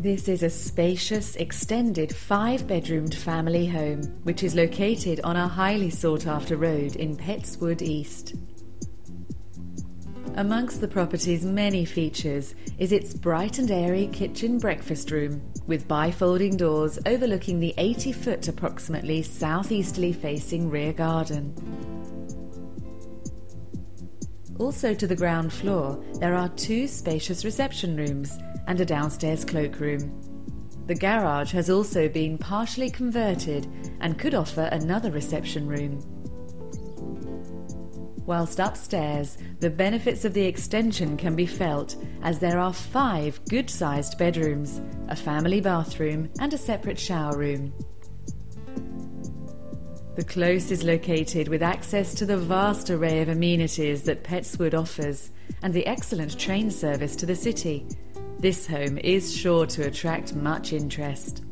This is a spacious, extended five bedroomed family home which is located on a highly sought after road in Petts Wood East. Amongst the property's many features is its bright and airy kitchen breakfast room with bifolding doors overlooking the 80 foot approximately southeasterly facing rear garden. Also to the ground floor, there are two spacious reception rooms and a downstairs cloakroom. The garage has also been partially converted and could offer another reception room. Whilst upstairs, the benefits of the extension can be felt as there are five good sized bedrooms, a family bathroom, and a separate shower room. The close is located with access to the vast array of amenities that Petts Wood offers and the excellent train service to the city. This home is sure to attract much interest.